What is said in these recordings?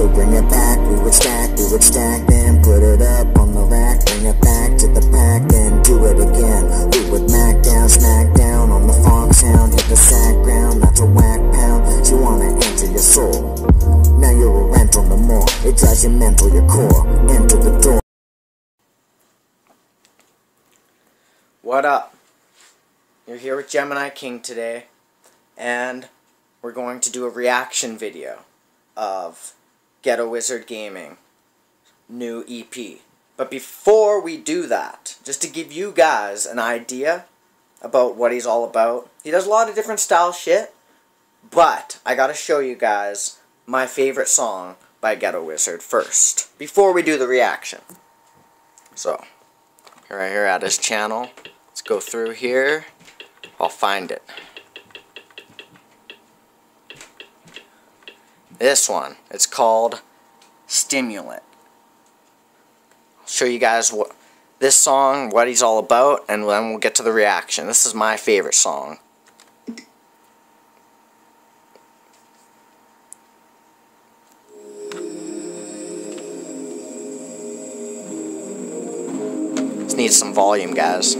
So bring it back, we would stack, we would stack, then put it up on the rack. Bring it back to the pack, then do it again. We would mac down, smack down on the funk sound, hit the sack ground, that's a whack pound. She wanna enter your soul. Now you're a rental no more. It drives your mental, your core. Enter the door. What up? You're here with Gemini King today, and we're going to do a reaction video of Ghetto Wizard Gaming new EP. But before we do that, just to give you guys an idea about what he's all about, he does a lot of different style shit, but I gotta show you guys my favorite song by Ghetto Wizard first, before we do the reaction. So, right here at his channel, let's go through here, I'll find it. This one, it's called Stimulant. I'll show you guys what this song, what he's all about, and then we'll get to the reaction. This is my favorite song. This needs some volume, guys.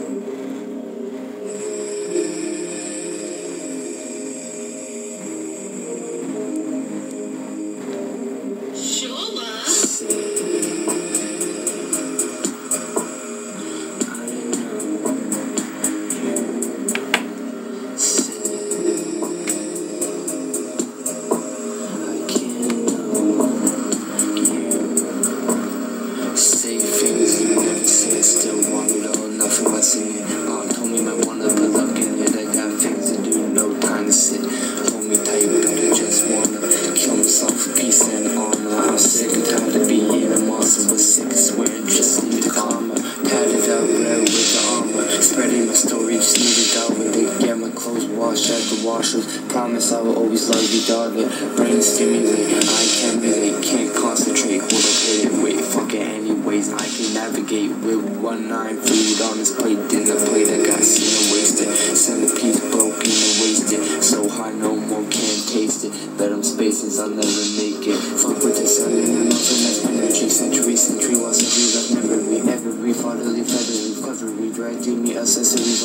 Promise I will always love you, darling. Brain stimulate, I can't relate, can't concentrate. Hold up, hit it, wait, fuck it anyways. I can navigate with one nine food on this plate. Dinner plate, I got seen and wasted. Centerpiece broken and wasted. So high, no more, can't taste it. Bet I'm spaces, I'll never make it. Fuck with the sun and I'm also nice energy. Century, century, while century left memory. Every fatherly featherly cleverly. Drag to me accessories,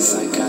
Seeing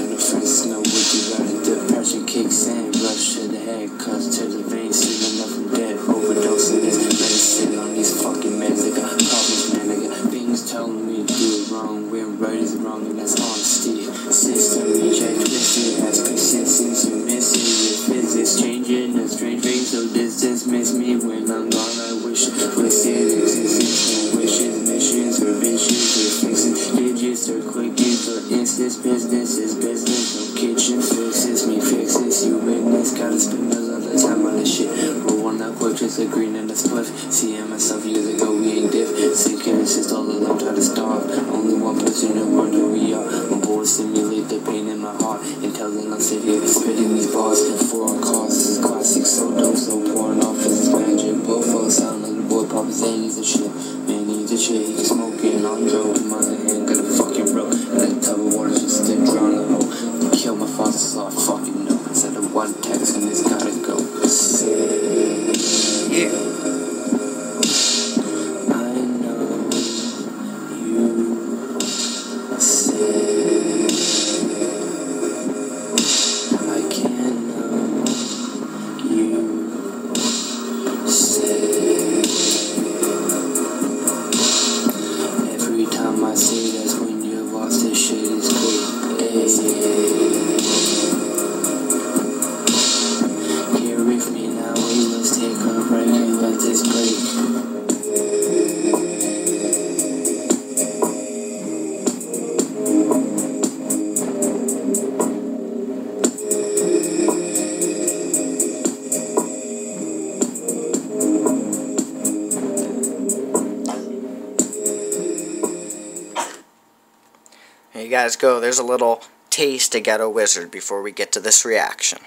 guys go. There's a little taste of Ghetto Wizard before we get to this reaction.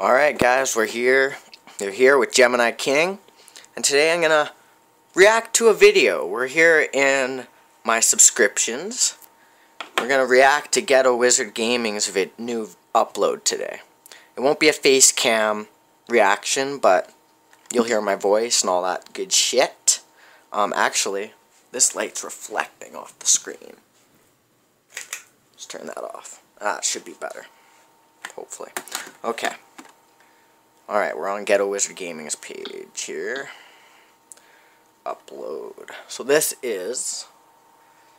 Alright guys, we're here. We're here with Gemini King. And today I'm going to react to a video. We're here in my subscriptions. We're going to react to Ghetto Wizard Gaming's new upload today. It won't be a face cam reaction, but you'll hear my voice and all that good shit. Um, actually, this light's reflecting off the screen. Let's turn that off. Ah, it should be better. Hopefully. Okay. Alright, we're on Ghetto Wizard Gaming's page here. Upload. So this is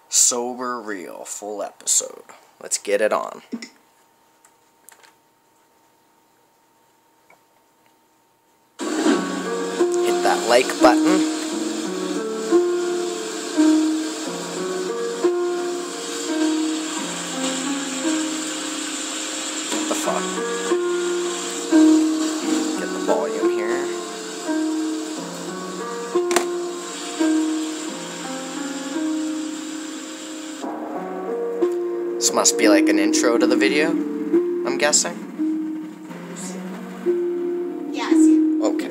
Sober Real, full episode. Let's get it on. Hit that like button. This must be like an intro to the video, I'm guessing. Yeah, Okay.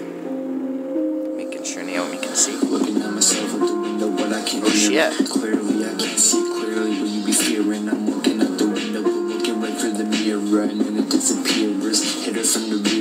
Making sure Naomi can see. Looking at myself out the window, but I can't oh, shit. From the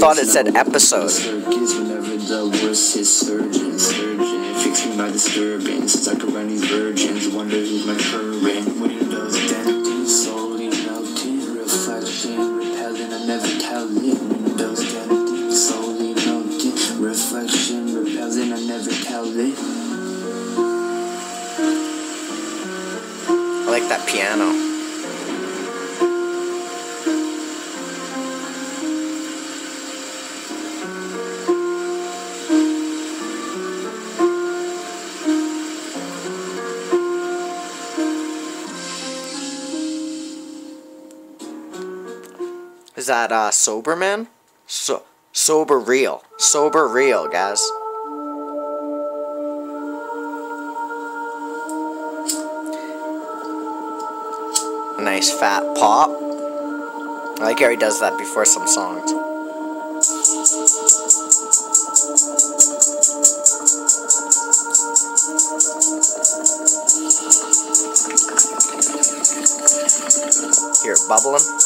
thought it said episode. Whenever the worst is surgeon, surgeon fix me my disturbance. Since I could run these virgins, wonder who's my current. Windows denting, slowly melting, reflection, repelling, I never tell it. Windows denting, slowly melting, reflection, repelling, I never tell it. I like that piano. That uh, Soberman? So sober real. Sober real, guys. Nice fat pop. I like how he does that before some songs. Here, bubbling.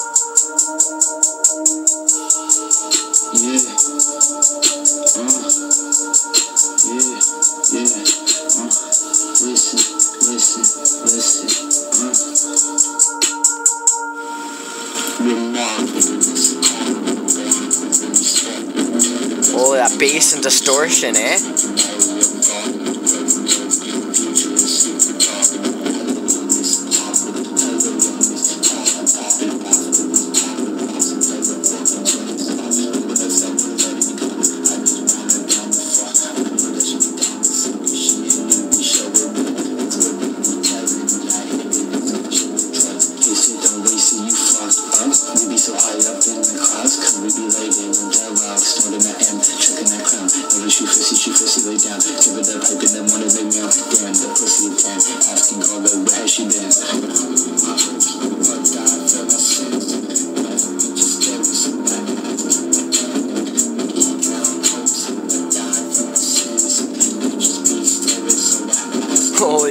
Bass and distortion, eh? Holy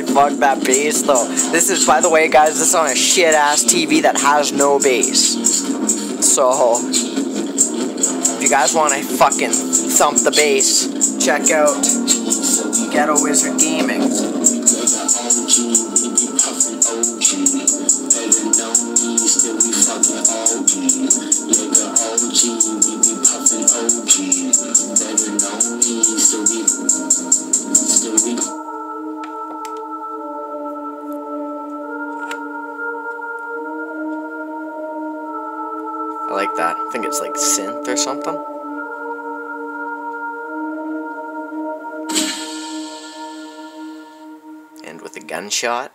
fuck, that bass though. This is, by the way, guys, this is on a shit ass TV that has no bass. So, if you guys want to fucking thump the bass, check out Ghetto Wizard Gaming. Something. And with a gunshot.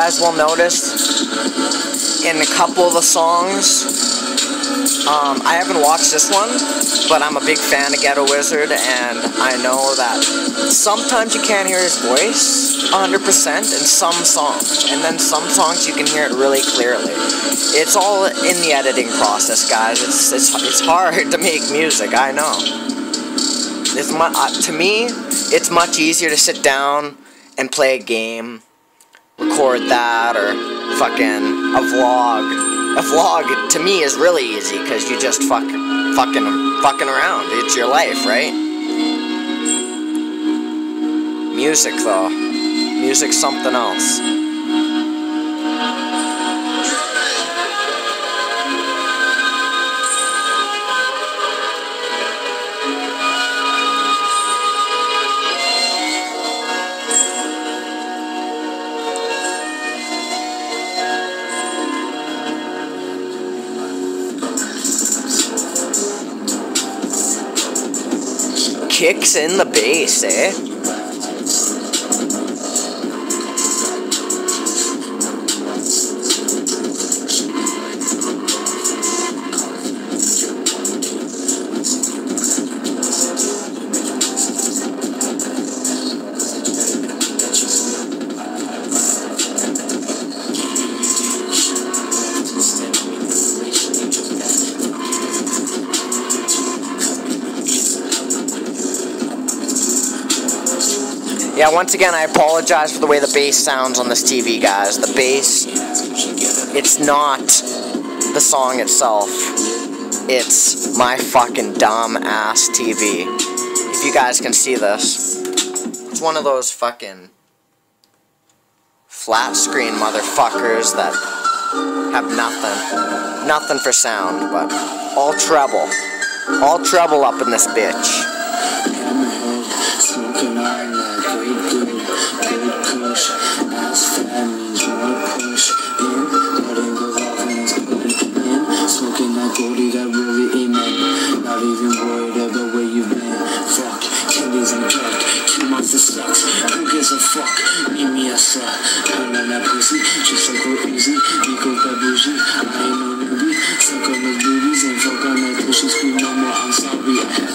Guys will notice in a couple of the songs, um, I haven't watched this one, but I'm a big fan of Ghetto Wizard, and I know that sometimes you can't hear his voice 100% in some songs, and then some songs you can hear it really clearly. It's all in the editing process, guys. It's it's it's hard to make music. I know. It's mu- uh, to me, it's much easier to sit down and play a game record that or fucking a vlog. A vlog to me is really easy because you just fuck, fucking, fucking around. It's your life, right? Music though, music's something else. Kicks in the bass, eh? Once again, I apologize for the way the bass sounds on this TV, guys. The bass, it's not the song itself. It's my fucking dumb ass TV. If you guys can see this, it's one of those fucking flat screen motherfuckers that have nothing. Nothing for sound, but all treble. All treble up in this bitch. I ain't no newbie. Suck on those boobies and fuck on that pussy. Scream no more, I'm sorry.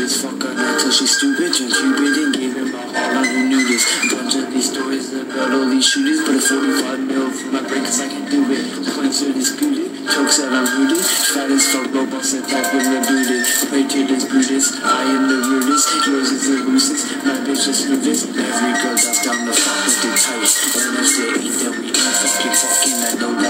This. Fuck on that till she's stupid. Drink Cupid and gave him my heart. Who knew this? Bunch of these stories about all these shooters. Put a 45 mil for my brain cause I can do it. Points are disputed. Jokes that I'm rooted. Fat as fuck, but boss that type when rebooted. This Buddhist. I am the rudest. Yours is the loosest. My bitch is rudest. Every girl that's down the fuck with the tight. And if they ain't, then we ain't fucking fucking. I know that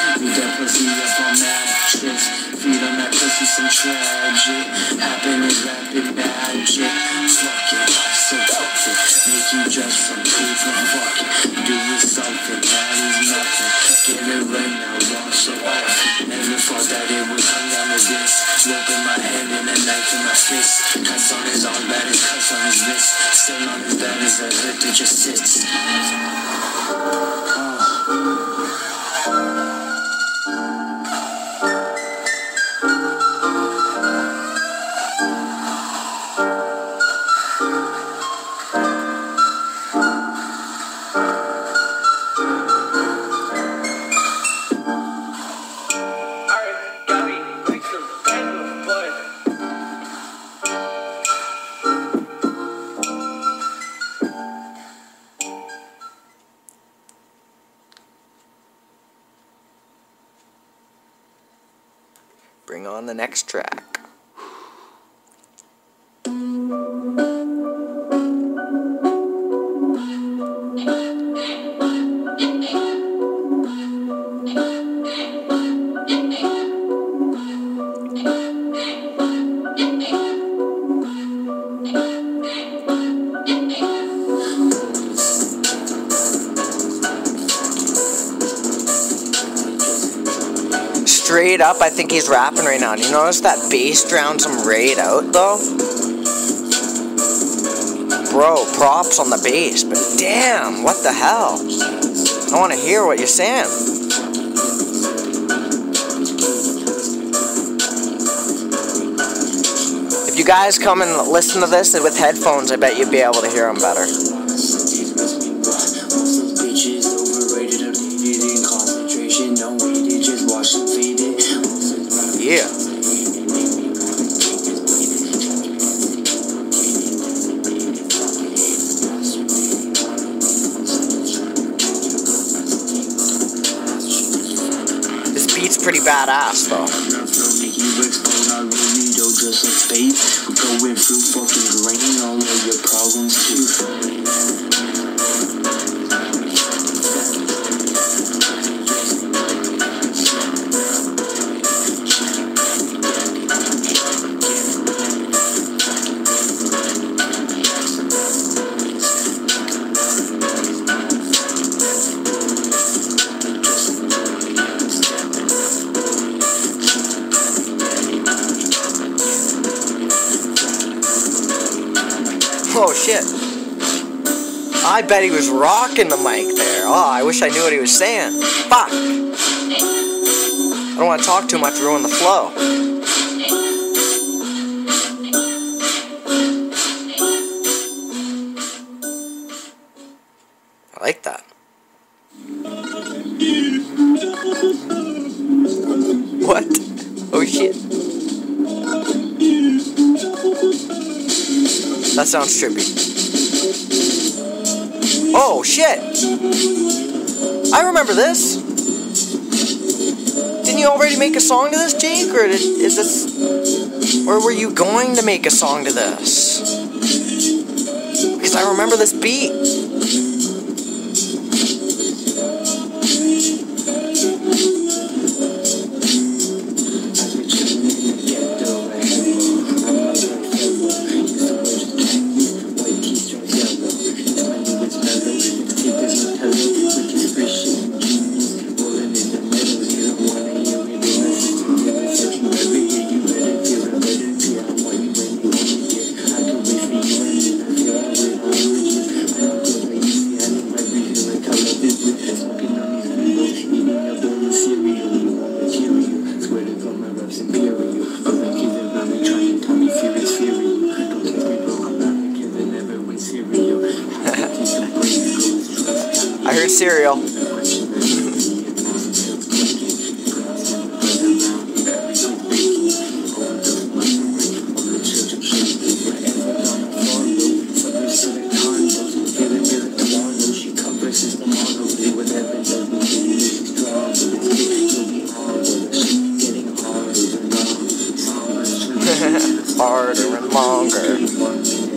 tragic. Happiness, rapid magic. Fuck it, I'm so fucking. Make you just some proof of fucking. Do it something, that is nothing. Get it right now, wash so off. Never thought that it would come down to this. Look in my hand and a knife in my fist. Cuts on his arm, bad as cuts on his wrist. Still on his bed as a hood that just sits. I think he's rapping right now. Do you notice that bass drowns him right out, though? Bro, props on the bass, but damn, what the hell? I want to hear what you're saying. If you guys come and listen to this with headphones, I bet you'd be able to hear him better. Pretty shit. I bet he was rocking the mic there. Oh, I wish I knew what he was saying. Fuck. I don't want to talk too much, ruin the flow. Sounds trippy. Oh shit! I remember this. Didn't you already make a song to this, Jake? Or did, is this, or were you going to make a song to this? Because I remember this beat. Harder and longer.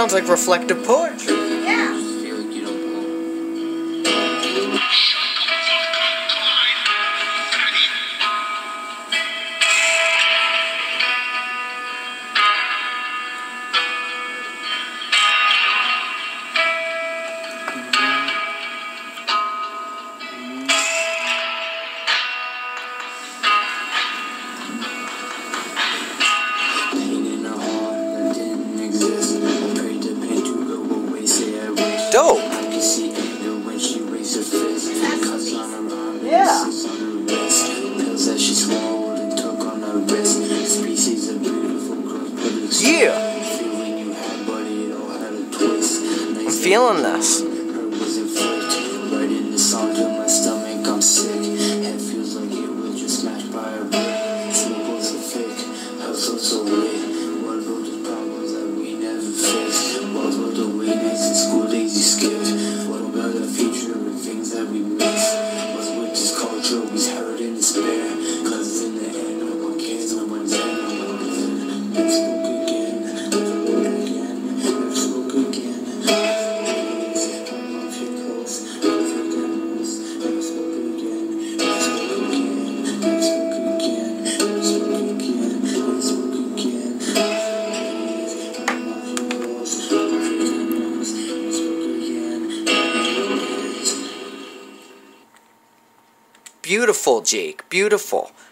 Sounds like reflective poetry. Head feels like it was just smashed by a brick. Smoke was so thick, hustle so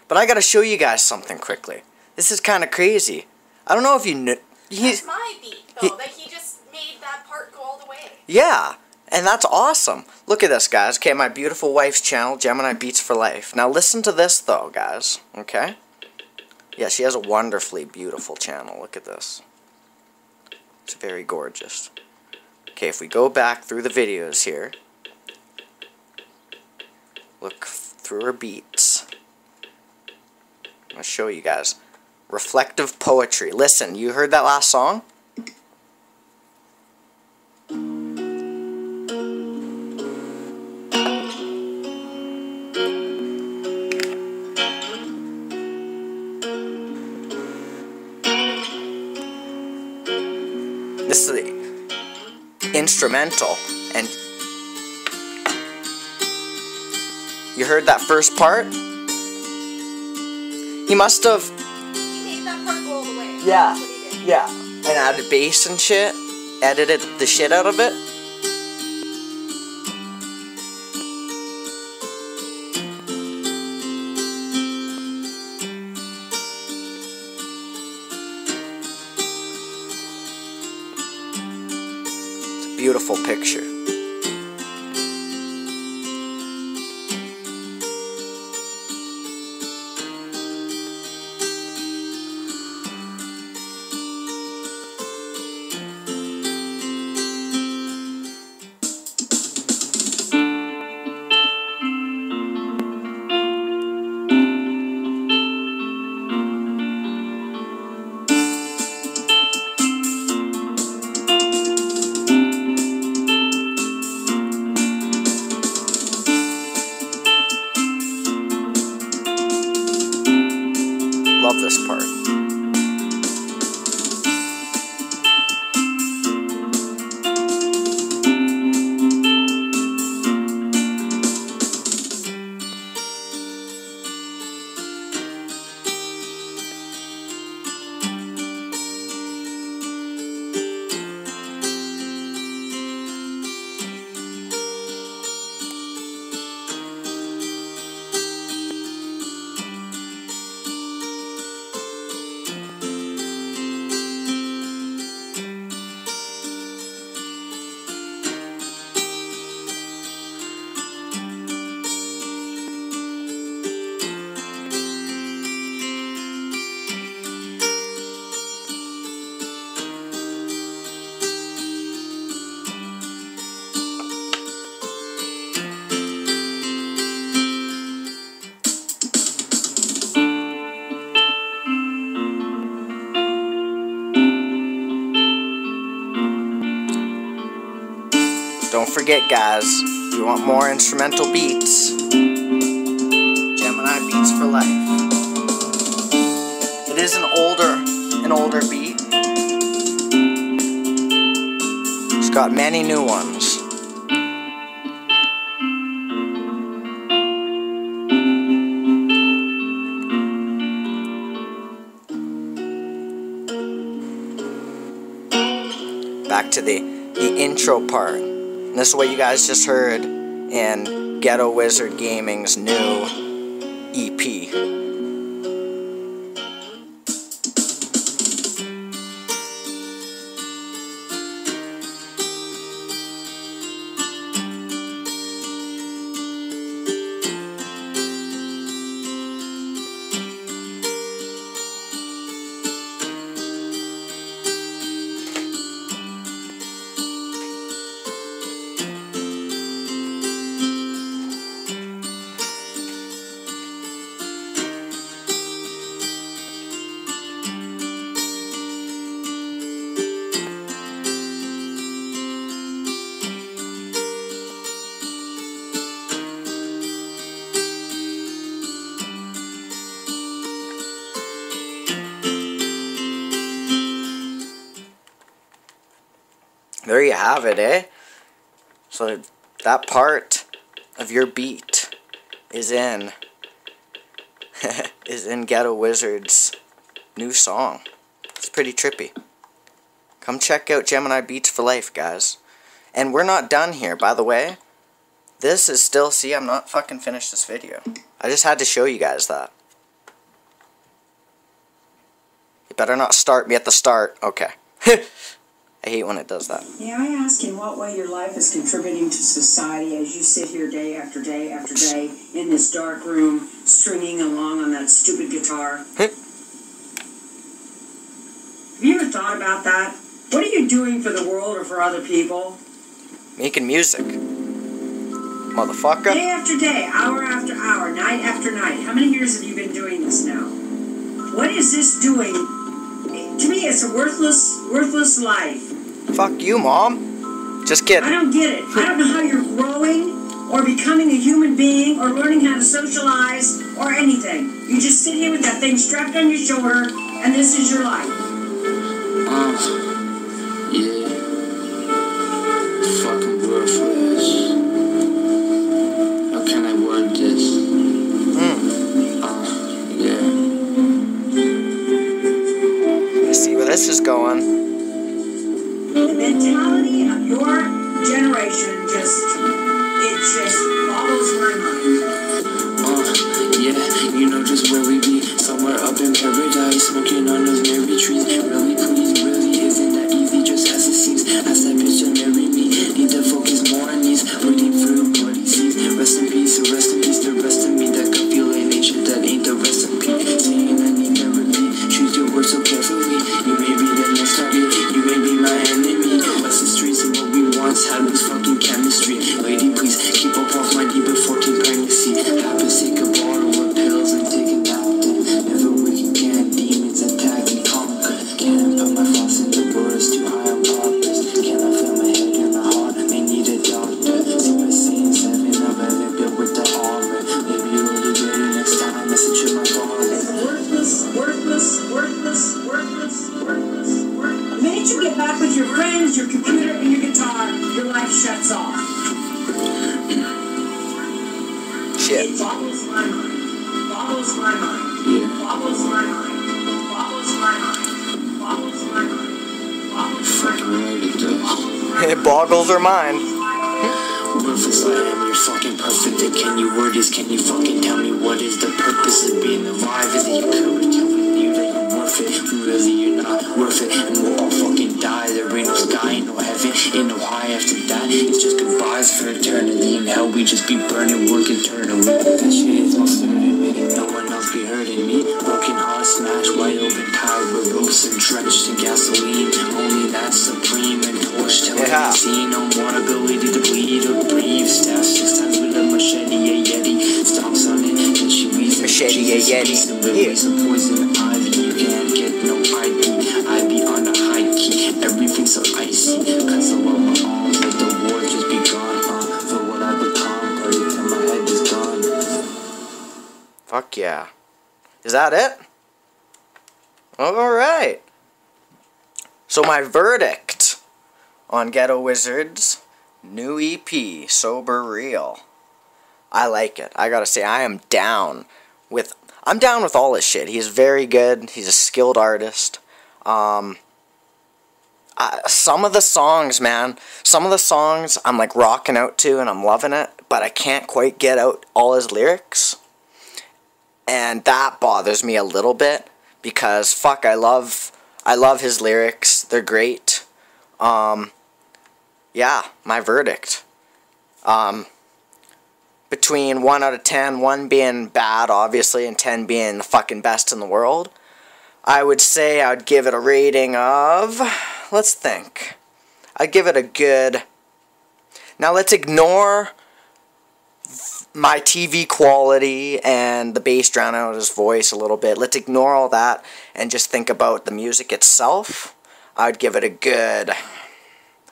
But I gotta show you guys something quickly. This is kind of crazy. I don't know if you knew. He's, That's my beat, he- That he just made that part go all the way. yeah, and that's awesome. Look at this, guys. Okay, my beautiful wife's channel, Gemini Beats for Life. Now listen to this, though, guys. Okay? Yeah, she has a wonderfully beautiful channel. Look at this. It's very gorgeous. Okay, if we go back through the videos here, look through her I'll show you guys. Reflective poetry. Listen, you heard that last song? This is the instrumental, and you heard that first part? He must have, He made that part go all the way. Yeah. Yeah, and added bass and shit, edited the shit out of it. It's a beautiful picture. Don't forget, guys, you want more instrumental beats, Gemini Beats for Life. It is an older, an older beat. It's got many new ones. Back to the, the intro part. This is what you guys just heard in Ghetto Wizard Gaming's new EP. There you have it, eh? So that part of your beat is in is in Ghetto Wizard's new song. It's pretty trippy. Come check out Gemini Beats for Life, guys. And we're not done here, by the way. This is still, see, I'm not fucking finished this video. I just had to show you guys that. You better not start me at the start. Okay. I hate when it does that. May I ask in what way your life is contributing to society as you sit here day after day after day in this dark room, stringing along on that stupid guitar? Have you ever thought about that? What are you doing for the world or for other people? Making music. Motherfucker. Day after day, hour after hour, night after night. How many years have you been doing this now? What is this doing? To me, it's a worthless, worthless life. Fuck you, Mom. Just kidding. I don't get it. I don't know how you're growing or becoming a human being or learning how to socialize or anything. You just sit here with that thing strapped on your shoulder and this is your life. Uh, yeah. Fucking worthless. How can I word this? Mm. Uh, yeah. I see where this is going. Generation just, it just boggles my mind. Uh, yeah, you know just where we be. Somewhere up in paradise, smoking on those for eternity. In hell, we just be burning, work eternally. That shit is hurting me. No one else be hurting me. Broken heart smashed, wide open, tied with ropes and drenched in gasoline. Only that supreme and torch till Yeah. I see no more ability to bleed or breathe. Stab six times with a machete, a yeti. Stomps on it, and she reasons. Machete, a yeti. A poison Is that it? Alright. So my verdict on Ghetto Wizards' new EP, Sober Real. I like it. I gotta say, I am down with. I'm down with all his shit. He's very good. He's a skilled artist. Um, I, some of the songs, man, some of the songs I'm like rocking out to and I'm loving it, but I can't quite get out all his lyrics. And that bothers me a little bit because fuck, I love I love his lyrics. They're great. Um yeah, my verdict. Um between 1 out of 10, 1 being bad obviously and 10 being the fucking best in the world. I would say I would give it a rating of let's think. I'd give it a good. Now let's ignore my TV quality and the bass drown out his voice a little bit. Let's ignore all that and just think about the music itself. I'd give it a good.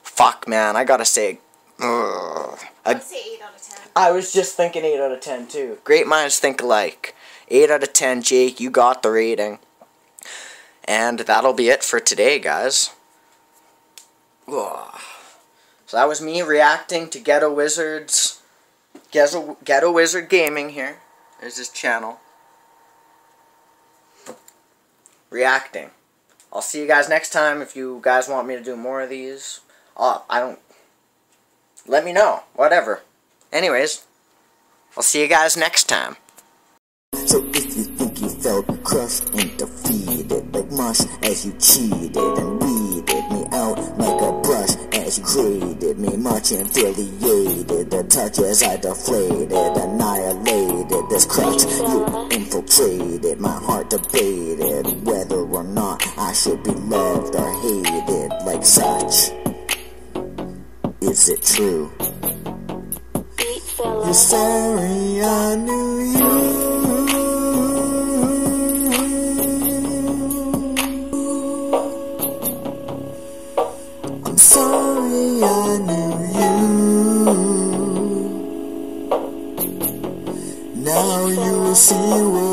Fuck, man. I gotta say. Ugh, a, say 8 out of 10. I was just thinking 8 out of 10 too. Great minds think alike. 8 out of 10, Jake. You got the rating. And that'll be it for today, guys. Ugh. So that was me reacting to Ghetto Wizards. Ghetto, Ghetto Wizard Gaming here. There's his channel. Reacting. I'll see you guys next time if you guys want me to do more of these. Uh, I don't... Let me know. Whatever. Anyways, I'll see you guys next time. So if you think you felt crushed and defeated like mush as you cheated created me much infuriated the touch as I deflated annihilated this crutch you infiltrated my heart debated whether or not I should be loved or hated. Like such. Is it true? You're sorry I knew you will see what